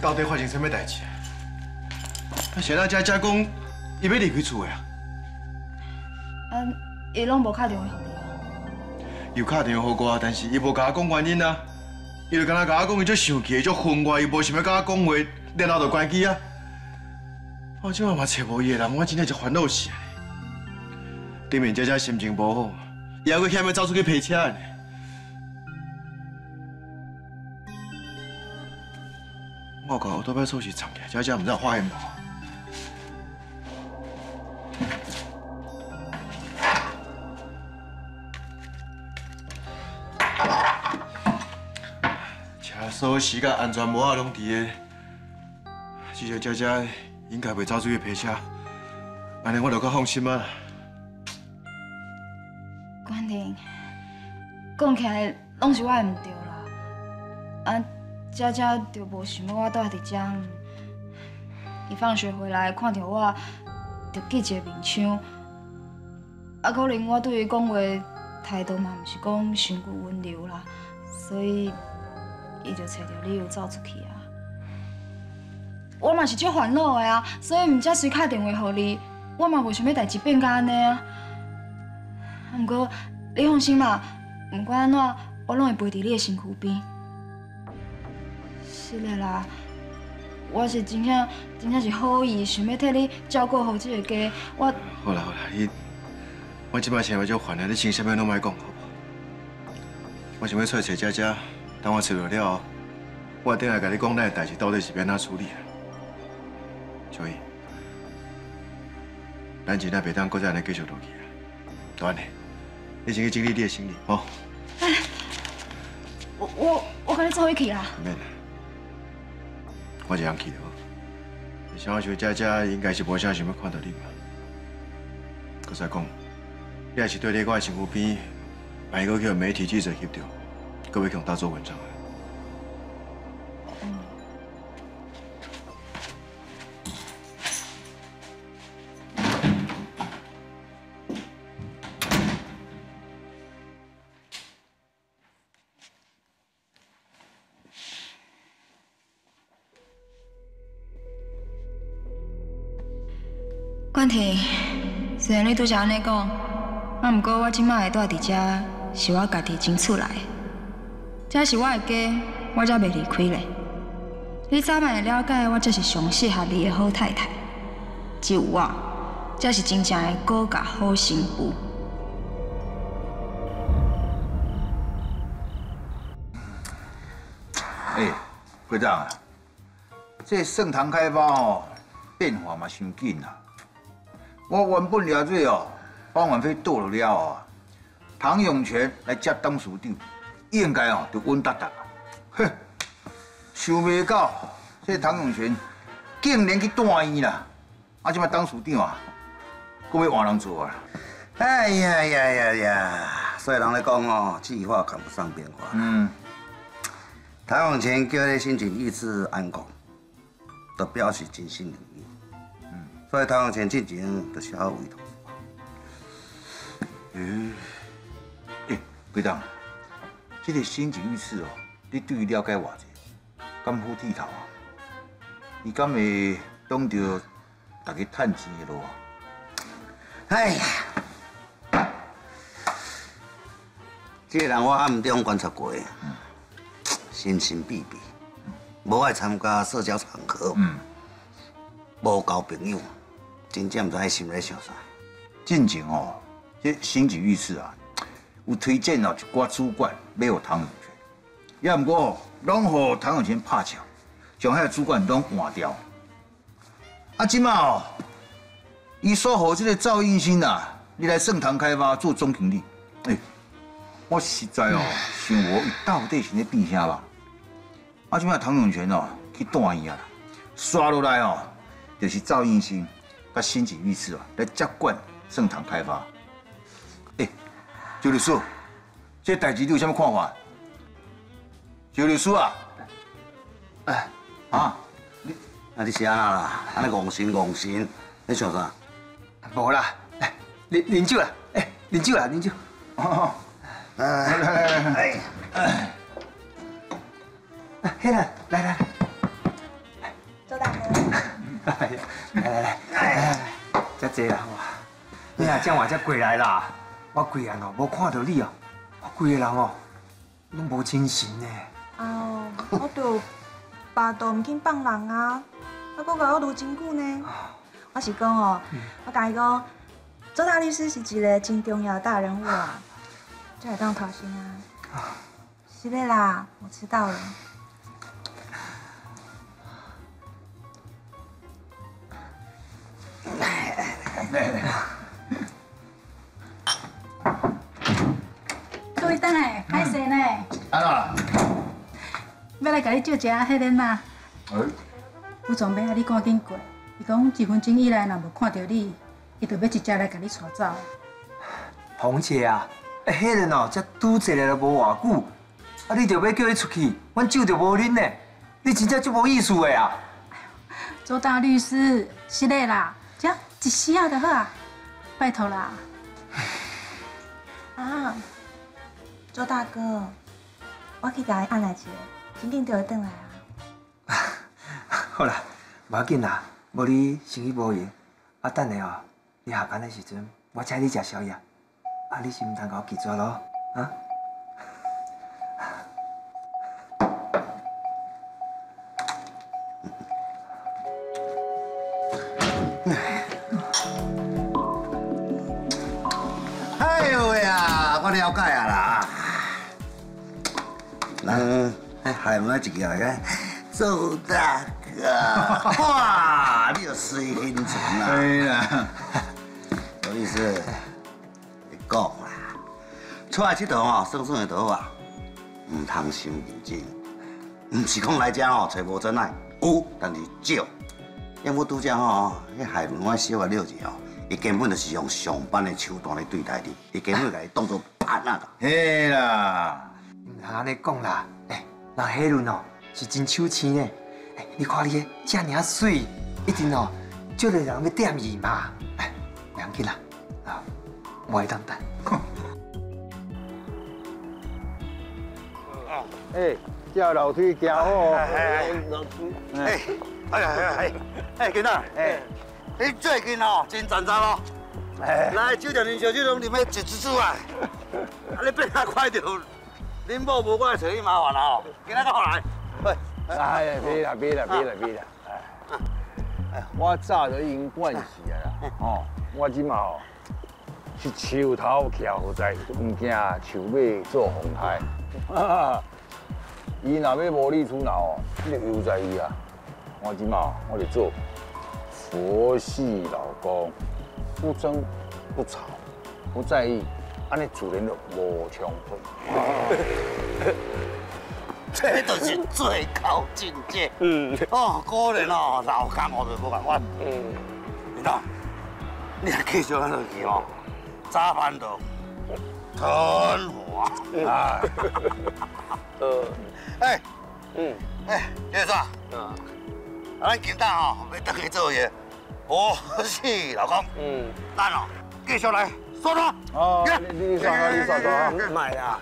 到底发生什么代志？啊，谁那家家讲伊要离开厝的啊？嗯，伊拢无敲电话给你。又打电话给我，但是伊无甲我讲原因啊。伊就敢若甲我讲伊足生气、足愤我，伊无想要甲我讲话，然后就关机啊。我即晚嘛找无伊的人，我真正是烦恼死啊！对面姐姐心情不好，伊还佫欠要走出去陪车呢。我讲我都要出去藏起来，姐姐唔知有发现无？车锁匙甲安全帽啊拢伫个，至少姐姐应该袂走出去陪车，安尼我就较放心啊。关婷，讲起来拢是我的唔对啦，啊，佳佳就无想要我住伫遮。伊放学回来看到我，就记一个面相，啊，可能我对伊讲话态度嘛，毋是讲伤久温柔啦，所以伊就找着理由走出去啊。我嘛是足烦恼的啊，所以毋才随打电话给你，我嘛无想要代志变甲安尼啊。啊，毋过你放心嘛，毋管安怎，我拢会陪伫你的身躯边。是的啦，我是真正真正是好意，想要替你照顾好这个家。我好啦好啦，你我即摆想要足烦啊，你先啥物拢莫讲，好无？我想要出来找姐姐，等我找到了后，我等下甲你讲咱的代志到底是要哪处理。所以，咱真正袂当搁再安尼继续落去啊！大安尼，你先去整理你的行李，吼。我我我跟你做伙去啦。免啦，我一样去就好。想我想佳佳应该是无啥想要看到你吧？搁再讲，你也是对你我的身躯边，万一搁叫媒体记者翕到，搁要用大做文章啊！虽然你拄则安尼讲，啊，毋过我即摆会住伫遮，是我家己争出来的。这是我的家，我才袂离开咧。你早晚会了解，我这是上适合你的好太太。只有我，才是真正的高价好媳妇。哎，会长啊，这盛唐开发哦，变化嘛伤紧啊。我原本了解哦，保完费倒落了哦，唐永泉来接董事长，应该哦就稳当当。哼，想未到这唐永泉竟然去断医啦！啊，即摆董事长啊，搁要换人做啊！哎呀呀呀呀！所以人来讲哦，计划赶不上变化。嗯，唐永泉叫你心情一直安讲，都表示真心诚意。嗯，所以唐永泉进前就写好委托。嗯，哎，会长，这个心情预示哦，你对伊了解偌济？敢好剃头啊？伊敢会当着大家趁钱的路啊？哎呀，这个人我暗中观察过，神神秘秘，无爱参加社交场合，嗯，无交朋友，真正毋知伊心咧想啥。进前哦，这新吉浴室啊，有推荐哦一寡主管买有唐永泉，也毋过，拢互唐永泉拍桥，将遐主管拢换掉。啊，即马哦，伊说好这个赵应兴啊，你来盛唐开发做总经理，哎、我实在哦，想我到底是咧变啥吧？啊，即马唐永泉哦去断伊啊，刷落来哦，就是赵应兴甲新吉浴室啊来接管盛唐开发。哎、周律师，这代志你有啥物看法？周律师啊，哎啊，你啊，你是安那啦？安尼戆神戆神，你想啥？无啦，来，啉啉酒啦，哎，啉酒啦，啉酒。哦，哎来来来来，哎，迄啦，来来来，哎呀，来来来来来来，遮济啦哇！你若这晚才过来啦，我规日哦无看到你哦，我规个人哦拢无精神呢。哦，我就巴肚唔肯放人啊，啊，搁甲我撸真久呢。我是讲哦，我甲伊讲，周大律师是一个真重要的大人物啊，才会当头先啊。是的啦，我知道了。各位等下，歹势呢，安啦？要来甲你借一下迄个嘛。副总兵啊，你赶紧过。伊讲一分钟以内若无看到你，伊就要直接来甲你带走。红姐啊，哎，迄人哦，才拄坐来了无偌久，啊，你就要叫伊出去，阮酒就无啉呢，你真正足无意思的啊！周大律师，是的啦，这样一时啊就好啊，拜托啦。啊，周大哥，我去甲伊按来一下，紧紧就会转来啊。好啦，无要紧啦，无你生意无闲，啊，等下哦，你下班的时阵，我请你食宵夜，啊，你是毋通甲我记住咯，啊？咱海门一个个周大哥，哇，你有水很纯啊！对啦，有意思，你讲啦，出来佚佗吼，算算会倒啊，唔通伤认真，唔是讲来遮吼找无真爱，有但是少。因为拄则吼，迄海门我小个了解吼，伊根本就是用上班的手段来对待你，伊根本把你当做伴啊！嘿啦，唔通安尼讲啦，哎，那海伦哦是真手青呢，哎，你看你遮尔水，一定哦，就个人要点伊嘛，哎，袂要紧啦，啊，我会当等。哎，叫楼梯行好哦。哎，哎呀哎呀哎，哎，囡仔，哎，你最近哦真赚赚哦，来酒店啉烧酒拢啉要一支支啊，啊你变啊快着，恁某无我来找你麻烦啦哦，今仔个好来，哎呀，别啦别啦别啦别啦，哎，哎，我早就已经惯势啊啦，哦，我即嘛哦是树头徛好在，唔惊树尾做风台，哈哈，伊若要无理取闹哦，你就悠在伊啊，我即嘛我就做佛系老公，不争不吵不在意，安尼自然就无冲突。这就是最高境界。嗯，哦，果然哦，老干我就无办法。嗯，你看，你若继续安落去哦，早晚就吞华。啊，呃，哎，嗯，哎，叶叔，嗯，咱今仔哦要登去做嘢，佛系老公。嗯，咱哦继续来说说。哦，你你算算你算算啊，买啦，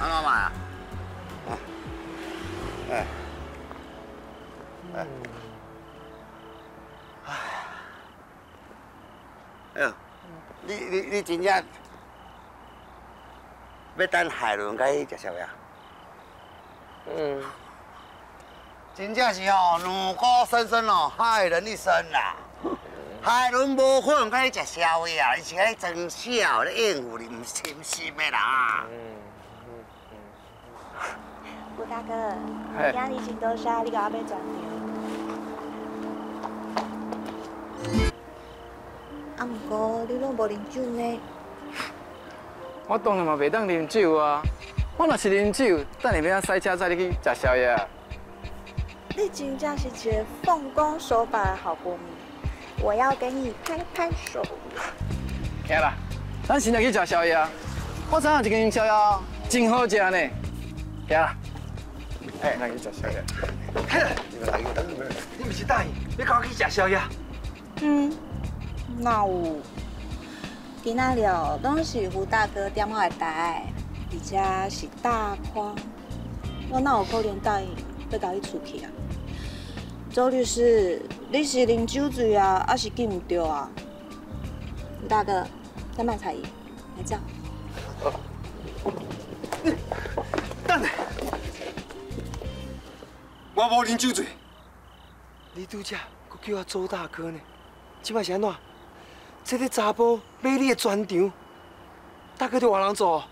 安怎买啊？哎，哎，哎呦，你你你真正要等海伦甲伊食宵夜？嗯，真正是哦，两股深深哦，害人一生啦。海伦无可能甲你食宵夜，伊是甲你装笑咧应付你，唔深心的啦。吴大哥，今日真多谢你甲我买砖条。啊，毋过你拢无啉酒呢？我当然嘛袂当啉酒啊！我若是啉酒，等下要塞车载你去食宵夜啊！你真正是一个奉公守法的好公民，我要给你拍拍手。行啦，咱现在去食宵夜啊！我知影一间宵夜真好食呢。行啦，哎，咱去食宵夜。你不是答应要跟我去食宵夜？嗯，那有。今仔日拢是胡大哥点我的台，而且是大框，我哪有可能答应要甲你出去啊？周律师，你是啉酒醉啊，还是记唔对啊？吴大哥，再卖彩仪，来叫。等下，我无啉酒醉。你拄则佫叫我周大哥呢？即摆是安怎？这个查甫买你的专场，大哥就换人做？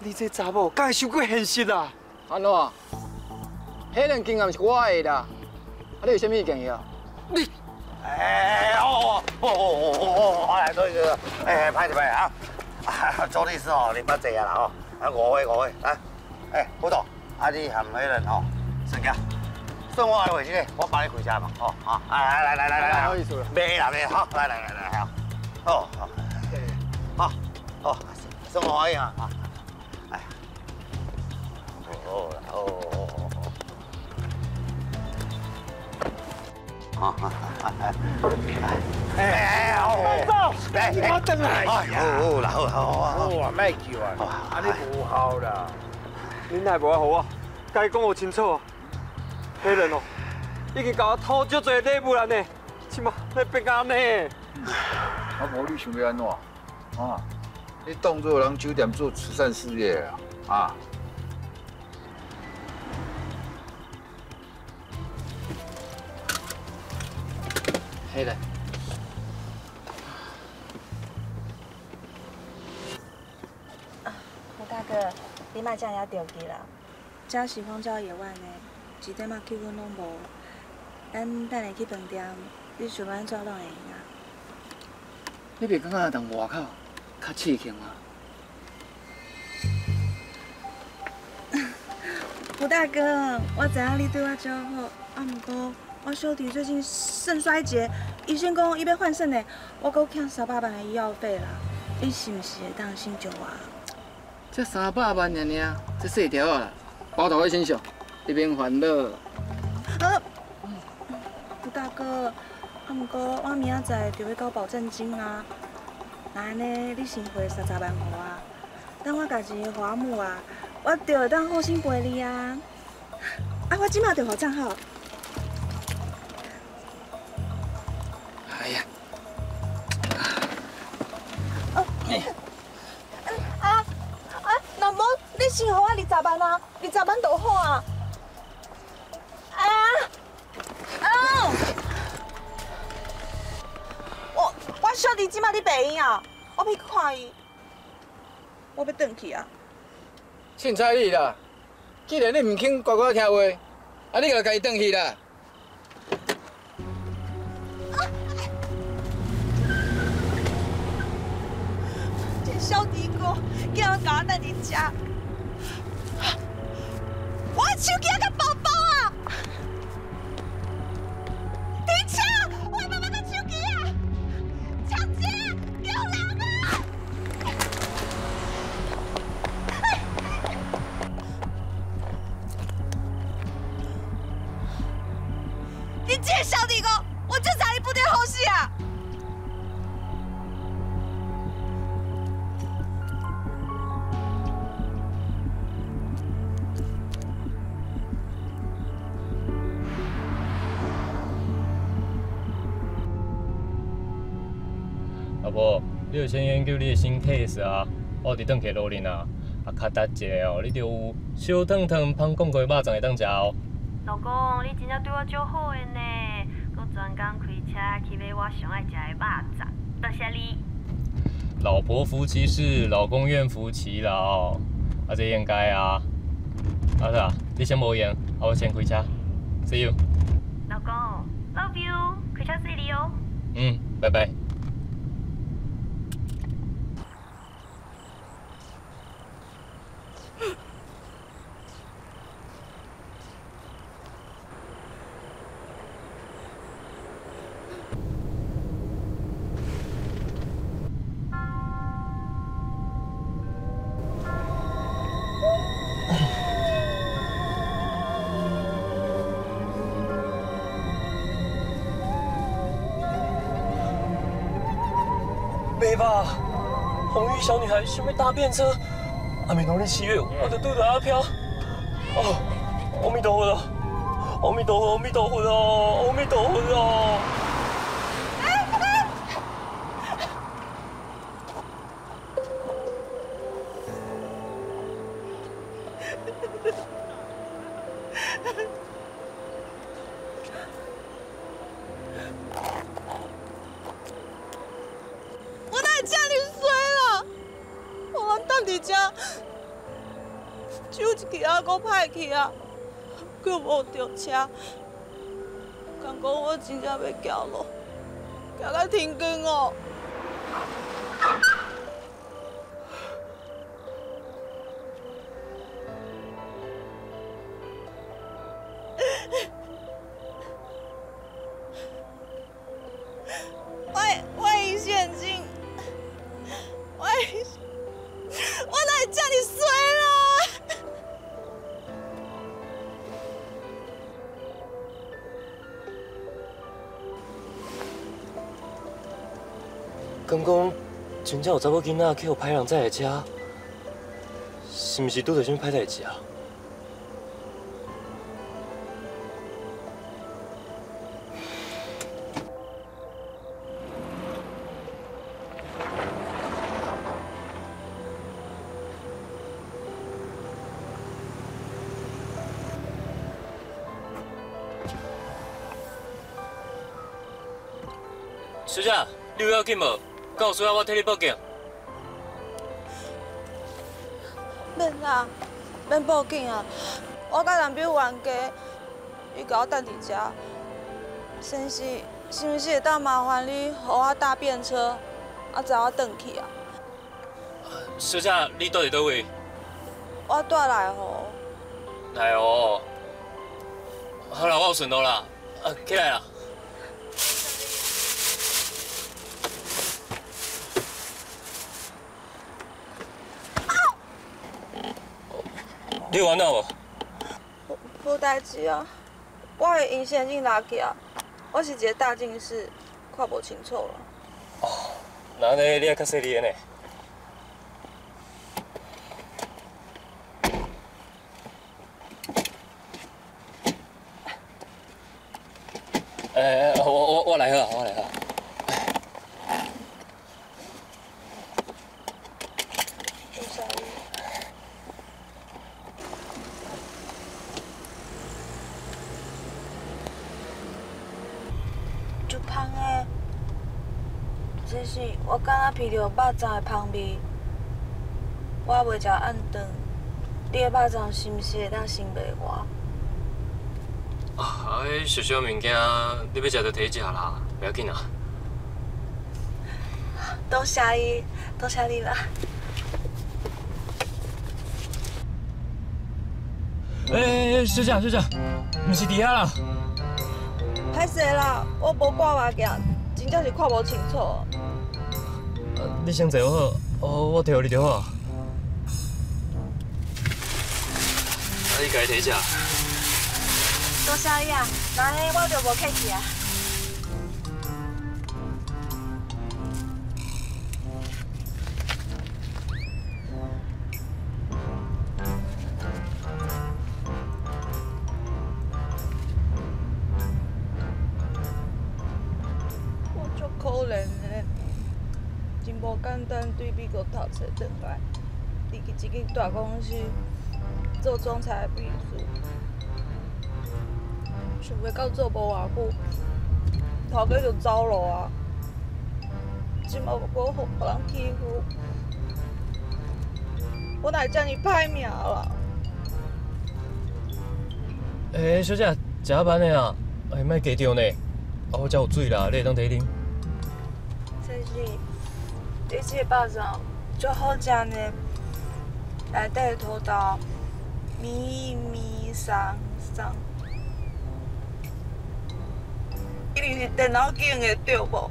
你这查某敢会受过现实啊？安怎？迄个经验是我的啦，啊，你有啥物意见呀？你，哎，哦哦哦哦哦哦，来对个，哎，歹势歹啊！周律师哦，你捌坐啊啦吼，啊误会误会，来，哎，副导，啊你含迄人吼，算价，算我来回去个，我帮你开车嘛，吼，好，来来来来来来，好意思了，别啦别，好，来来来来，好，好，好，好，算我可以啊，哎，哦哦哦哦。好，好，好，哎，哎，好，走，来，我等来。哎呀，好啦，好，好，好，哇，卖叫啊，安尼无效啦。恁奈无好啊？该讲好清楚啊！迄人哦，已经甲我偷足侪礼物啦呢，即马要变安尼。啊，无你想要安怎？啊，你当作人酒店做慈善事业啊？啊？迄个，吴大哥，你莫这样着急啦。这是荒郊野外呢，一点仔气氛拢无。咱等下去饭店，你想安怎拢会用啊？你袂感觉当外口较刺激吗？胡大哥，我知影你对我真好，啊，毋过我小弟最近肾衰竭，医生讲伊要换肾呢，我阁欠三百万的医药费啦。你是毋是会当先救我？这三百万尔尔，这细条啊，包头在身上，你免烦恼。啊，吴大哥，啊，毋过我明仔载就要交保证金啊。那安尼，你先汇三十万互我，等我家己的花木啊，我就会当好心陪你啊。啊，我即马就互账号。万啊，二十万就好啊。啊啊！我我小弟即马伫病院啊，我要去看伊，我要转去啊。凊彩你啦！既然你唔肯乖乖听话，啊，你就家己转去啦。这小弟哥叫我甲我等伫遮，我你有先研究你的新 case 啊？我伫转起路林啊，啊，较搭一个哦，你就有烧烫烫芳讲过肉粽会当食哦。老公，你真正对我足好的呢，搁专工开车去买我上爱食的肉粽，多谢你。老婆扶其是，老公愿扶其劳，啊，这应该啊。啊是啊，你先无言，啊，我先开车，see you。老公，love you，开车顺利哦。嗯，拜拜。红衣小女孩想要搭便车，阿弥陀佛七月，我的肚子阿飘。哦，阿弥陀佛，阿弥陀佛，阿弥陀佛哦，阿弥陀佛佫无着车，敢讲我真正要行路，行到天光哦。讲真正有查某囡仔去互歹人载来遮，是毋是拄到啥物歹代志啊？小姐，你有要紧无？需要我替你报警？免啦，免报警啊！我甲男朋友冤家，伊甲我等伫遮。先生是毋是会当麻烦你，互我搭便车，啊，载我转去啊？小姐，你到底倒位？我住内湖。内湖。好啦，我有顺路啦，啊，起来啦。你有安怎无？无代志啊，我的隐形镜拿去啊，我是一个大近视，看无清楚啦。那安尼你爱较细腻呢？诶、我我我来好，我来好。就香的，这是我敢若闻到肉粽的香味。我袂食暗顿，你的肉粽是毋是会当先卖我？啊，迄小小物件你要食就摕食啦，不要紧啊。多谢你，多谢你啦。哎、小姐小姐，毋是伫遐啦。歹势啦，我无挂目镜，真正是看无清楚。你先坐好，哦，我摕互你就好。啊，你家己摕食。多谢你啊，那我就无客气啊。来，入去一间大公司做总裁的秘书。想袂到做无偌久，头家就走路啊！即马我互别人欺负，我哪会遮尔歹命啦？诶、小姐，食啊慢的啊，哎，莫加着呢。啊，我遮有水啦，你会当摕啉。真是，你这个肉粽足好食呢，内底的土豆咪咪松松，一定是电脑拣的对无？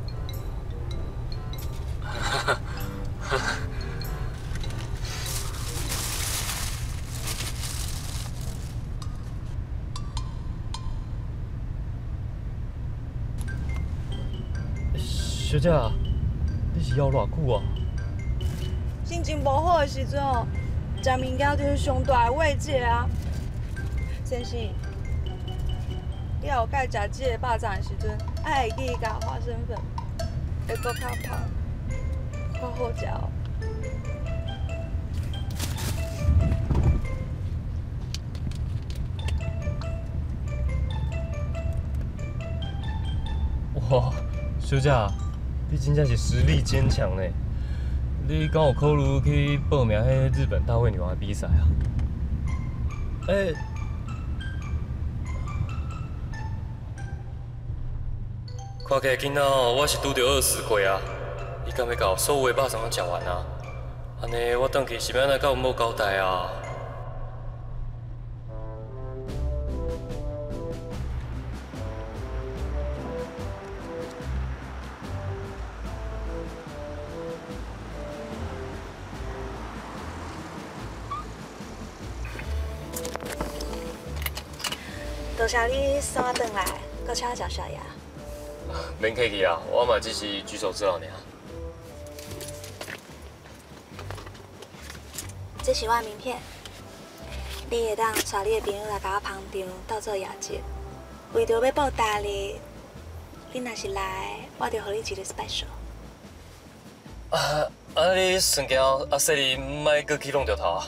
哈哈小姐，你是枵偌久啊？心情无好的时阵哦，食物件就是上大的慰藉啊。先生，你后盖食这个肉粽的时阵，爱会记加花生粉，会搁较香，较好食哦。哇，小姐，你真正是实力坚强呢。你敢有考虑去报名迄日本大会女王的比赛啊？诶、看起来今仔哦，我是拄着饿死鬼啊！你敢要把所有的肉粽拢食完啊？安尼我转去是要安怎甲阮某交代啊？谢你送我转来，搁请我食宵夜。免客气啊，我嘛只是举手之劳尔。这是我的名片，你会当带你的朋友来甲我捧场，当做夜节。为着要报答你，你若是来，我就给你一个 special。啊啊！你顺行啊，说你莫搁去弄着头啊。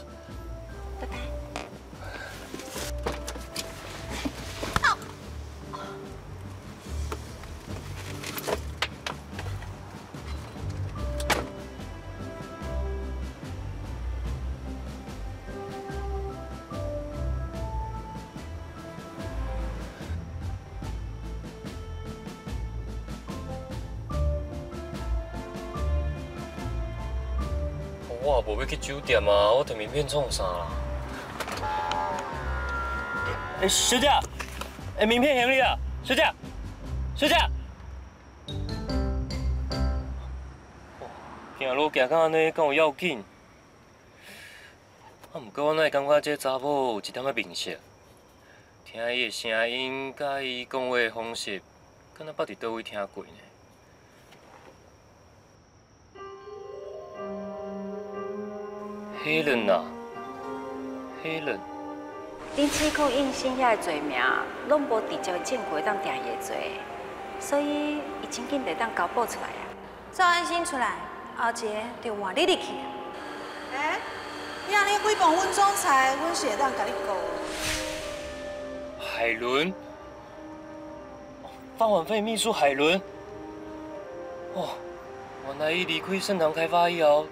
我也无要去酒店啊，我摕名片创啥啦？哎，小姐，哎，名片行李啊，小姐，小姐。行路行到安尼，敢有要紧？啊，毋过我哪会感觉这查某有一点仔面色？听伊的声音，甲伊讲话的方式，敢若捌伫倒位听过呢？黑人啊，黑人。恁指控应新遐的罪名，拢无直接的证据当定伊的罪，所以伊真紧得当交报出来啊。赵安心出来，后一个就换你入去。哎，你安尼诽谤阮总裁，阮是会当甲你告。海伦，方婉费秘书海伦。哦，原来伊离开盛唐开发以后，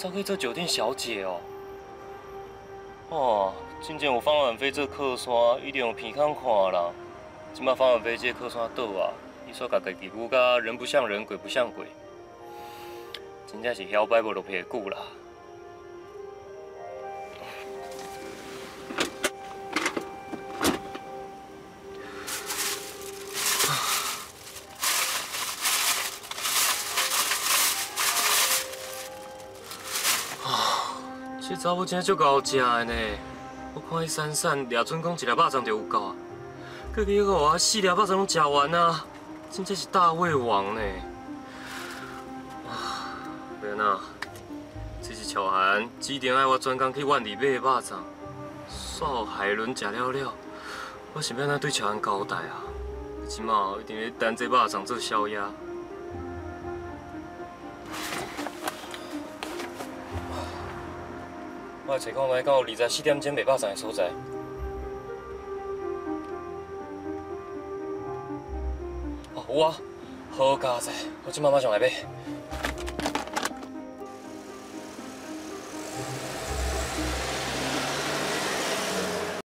走去做酒店小姐哦。哦，真正有方婉菲做靠山，一定有鼻孔看啦。即摆方婉飞这靠山倒啊，伊说家己舞甲人不像人，鬼不像鬼，真正是晓摆无落屁股啦。查某真足够好食的呢！我看伊闪闪，掠准讲一粒肉粽就有够啊！佮佮佮我四粒肉粽拢食完啊！真正是大胃王呢！啊，莲啊，这是乔涵指定爱我专工去万里买的肉粽，煞海伦食了了，我想要安怎对乔涵交代啊？即马一定要等这肉粽做宵夜。我找看卖，敢有二十四点钟卖肉粽的所在。哦，有啊，好佳哉！我即马马上来买。